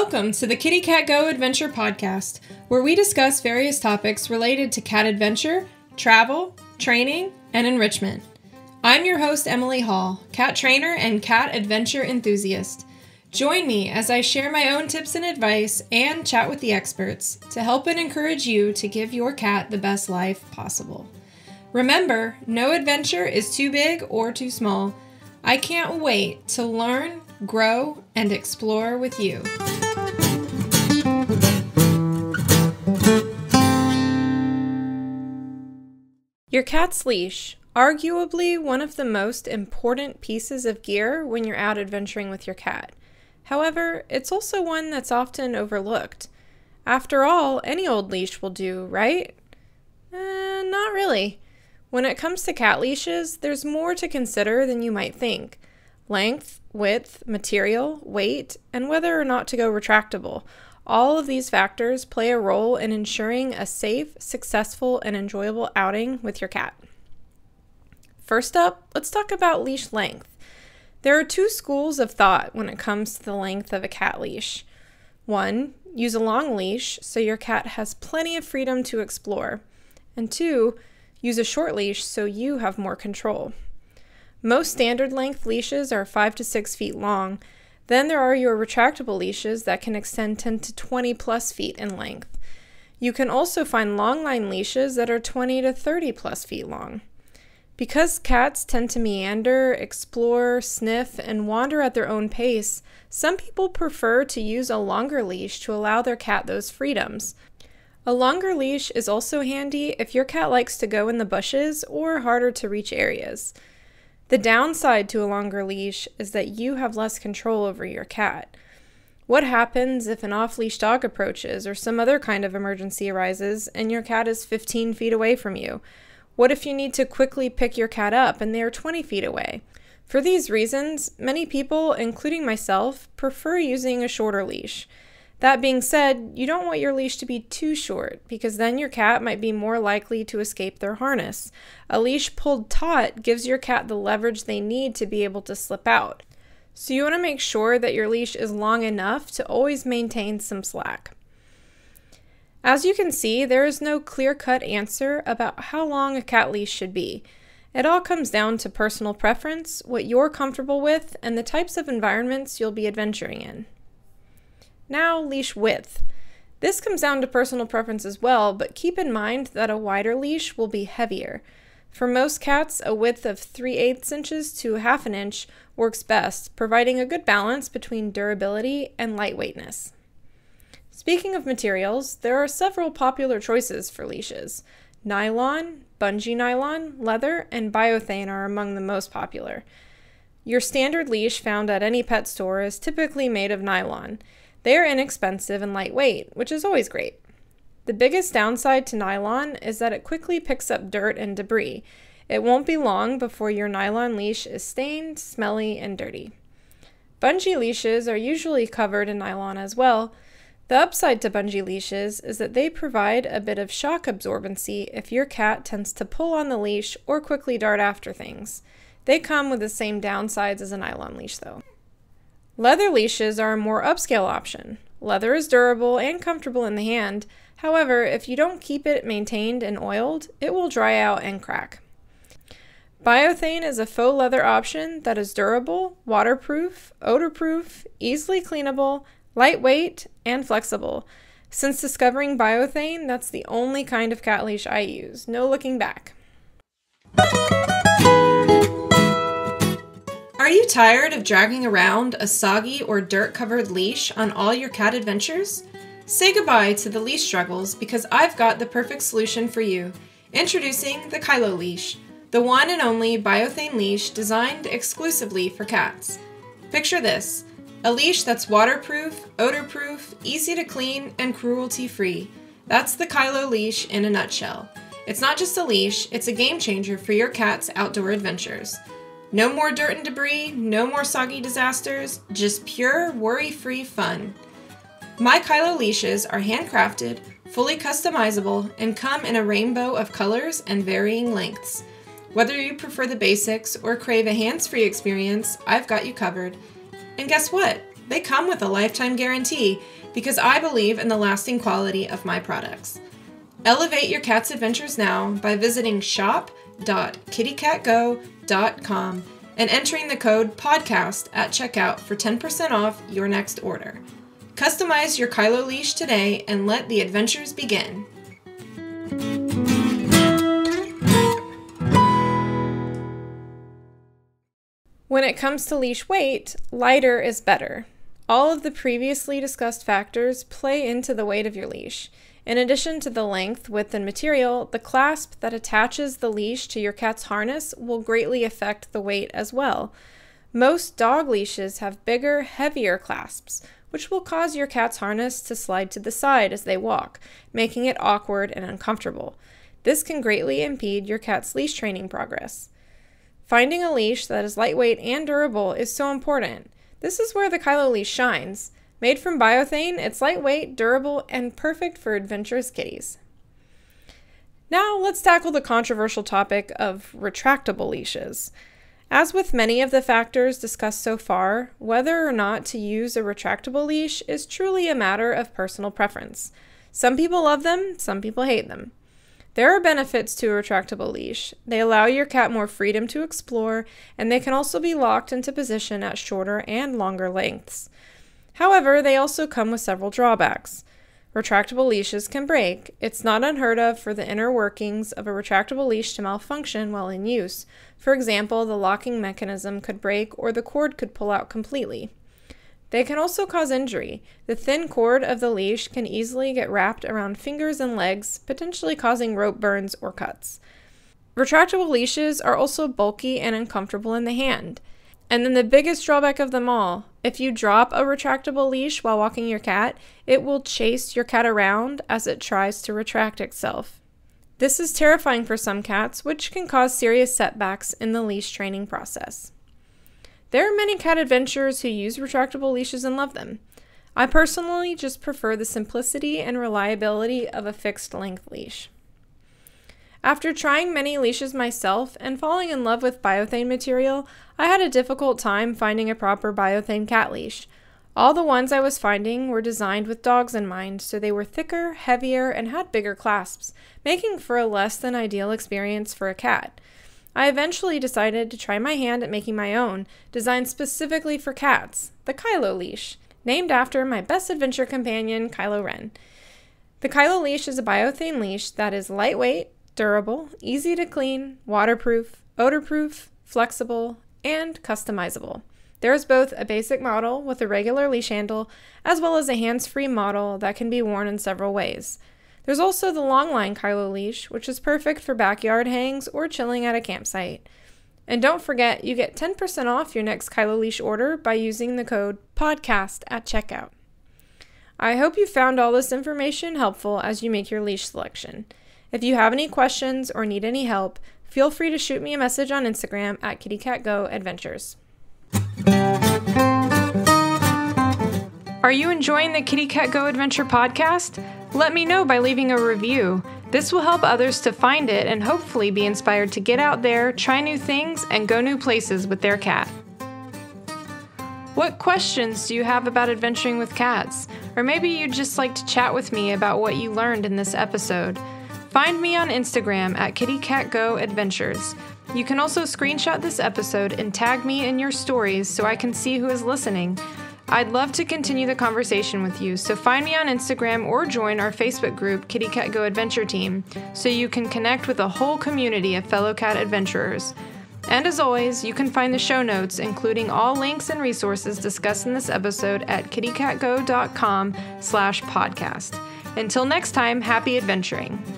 Welcome to the Kitty Cat Go Adventure podcast, where we discuss various topics related to cat adventure, travel, training, and enrichment. I'm your host, Emily Hall, cat trainer and cat adventure enthusiast. Join me as I share my own tips and advice and chat with the experts to help and encourage you to give your cat the best life possible. Remember, no adventure is too big or too small. I can't wait to learn, grow, and explore with you. Your cat's leash, arguably one of the most important pieces of gear when you're out adventuring with your cat. However, it's also one that's often overlooked. After all, any old leash will do, right? Eh, not really. When it comes to cat leashes, there's more to consider than you might think length, width, material, weight, and whether or not to go retractable. All of these factors play a role in ensuring a safe, successful, and enjoyable outing with your cat. First up, let's talk about leash length. There are two schools of thought when it comes to the length of a cat leash. One, use a long leash so your cat has plenty of freedom to explore. And two, use a short leash so you have more control. Most standard length leashes are 5 to 6 feet long. Then there are your retractable leashes that can extend 10 to 20 plus feet in length. You can also find long line leashes that are 20 to 30 plus feet long. Because cats tend to meander, explore, sniff, and wander at their own pace, some people prefer to use a longer leash to allow their cat those freedoms. A longer leash is also handy if your cat likes to go in the bushes or harder to reach areas. The downside to a longer leash is that you have less control over your cat. What happens if an off leash dog approaches or some other kind of emergency arises and your cat is 15 feet away from you? What if you need to quickly pick your cat up and they are 20 feet away? For these reasons, many people, including myself, prefer using a shorter leash. That being said, you don't want your leash to be too short because then your cat might be more likely to escape their harness. A leash pulled taut gives your cat the leverage they need to be able to slip out. So you want to make sure that your leash is long enough to always maintain some slack. As you can see, there is no clear cut answer about how long a cat leash should be. It all comes down to personal preference, what you're comfortable with, and the types of environments you'll be adventuring in. Now, leash width. This comes down to personal preference as well, but keep in mind that a wider leash will be heavier. For most cats, a width of 3 eighths inches to half an inch works best, providing a good balance between durability and lightweightness. Speaking of materials, there are several popular choices for leashes. Nylon, bungee nylon, leather, and biothane are among the most popular. Your standard leash found at any pet store is typically made of nylon. They are inexpensive and lightweight, which is always great. The biggest downside to nylon is that it quickly picks up dirt and debris. It won't be long before your nylon leash is stained, smelly, and dirty. Bungee leashes are usually covered in nylon as well. The upside to bungee leashes is that they provide a bit of shock absorbency if your cat tends to pull on the leash or quickly dart after things. They come with the same downsides as a nylon leash, though. Leather leashes are a more upscale option. Leather is durable and comfortable in the hand. However, if you don't keep it maintained and oiled, it will dry out and crack. Biothane is a faux leather option that is durable, waterproof, odorproof, easily cleanable, lightweight, and flexible. Since discovering biothane, that's the only kind of cat leash I use. No looking back. Tired of dragging around a soggy or dirt covered leash on all your cat adventures? Say goodbye to the leash struggles because I've got the perfect solution for you. Introducing the Kylo leash, the one and only biothane leash designed exclusively for cats. Picture this a leash that's waterproof, odorproof, easy to clean, and cruelty free. That's the Kylo leash in a nutshell. It's not just a leash, it's a game changer for your cat's outdoor adventures. No more dirt and debris, no more soggy disasters, just pure, worry free fun. My Kylo leashes are handcrafted, fully customizable, and come in a rainbow of colors and varying lengths. Whether you prefer the basics or crave a hands free experience, I've got you covered. And guess what? They come with a lifetime guarantee because I believe in the lasting quality of my products. Elevate your cat's adventures now by visiting shop.kittycatgo.com and entering the code PODCAST at checkout for 10% off your next order. Customize your Kylo leash today and let the adventures begin. When it comes to leash weight, lighter is better. All of the previously discussed factors play into the weight of your leash. In addition to the length, width, and material, the clasp that attaches the leash to your cat's harness will greatly affect the weight as well. Most dog leashes have bigger, heavier clasps, which will cause your cat's harness to slide to the side as they walk, making it awkward and uncomfortable. This can greatly impede your cat's leash training progress. Finding a leash that is lightweight and durable is so important. This is where the Kylo leash shines. Made from biothane, it's lightweight, durable, and perfect for adventurous kitties. Now, let's tackle the controversial topic of retractable leashes. As with many of the factors discussed so far, whether or not to use a retractable leash is truly a matter of personal preference. Some people love them, some people hate them. There are benefits to a retractable leash. They allow your cat more freedom to explore, and they can also be locked into position at shorter and longer lengths. However, they also come with several drawbacks. Retractable leashes can break. It's not unheard of for the inner workings of a retractable leash to malfunction while in use. For example, the locking mechanism could break or the cord could pull out completely. They can also cause injury. The thin cord of the leash can easily get wrapped around fingers and legs, potentially causing rope burns or cuts. Retractable leashes are also bulky and uncomfortable in the hand. And then the biggest drawback of them all if you drop a retractable leash while walking your cat, it will chase your cat around as it tries to retract itself. This is terrifying for some cats, which can cause serious setbacks in the leash training process. There are many cat adventurers who use retractable leashes and love them. I personally just prefer the simplicity and reliability of a fixed length leash. After trying many leashes myself and falling in love with biothane material, I had a difficult time finding a proper biothane cat leash. All the ones I was finding were designed with dogs in mind, so they were thicker, heavier, and had bigger clasps, making for a less than ideal experience for a cat. I eventually decided to try my hand at making my own, designed specifically for cats, the Kylo leash, named after my best adventure companion, Kylo Ren. The Kylo leash is a biothane leash that is lightweight, durable, easy to clean, waterproof, odorproof, flexible, and customizable. There is both a basic model with a regular leash handle, as well as a hands free model that can be worn in several ways. There's also the Longline Kylo leash, which is perfect for backyard hangs or chilling at a campsite. And don't forget, you get 10% off your next Kylo leash order by using the code PODCAST at checkout. I hope you found all this information helpful as you make your leash selection. If you have any questions or need any help, feel free to shoot me a message on Instagram at KittyCatGoAdventures. Are you enjoying the Kitty Cat Go Adventure podcast? Let me know by leaving a review. This will help others to find it and hopefully be inspired to get out there, try new things, and go new places with their cat. What questions do you have about adventuring with cats? Or maybe you'd just like to chat with me about what you learned in this episode. Find me on Instagram at KittyCatGoAdventures. You can also screenshot this episode and tag me in your stories so I can see who is listening. I'd love to continue the conversation with you, so find me on Instagram or join our Facebook group, Kitty Cat Go Adventure Team, so you can connect with a whole community of fellow cat adventurers. And as always, you can find the show notes, including all links and resources discussed in this episode at kittycatgo.com slash podcast. Until next time, happy adventuring.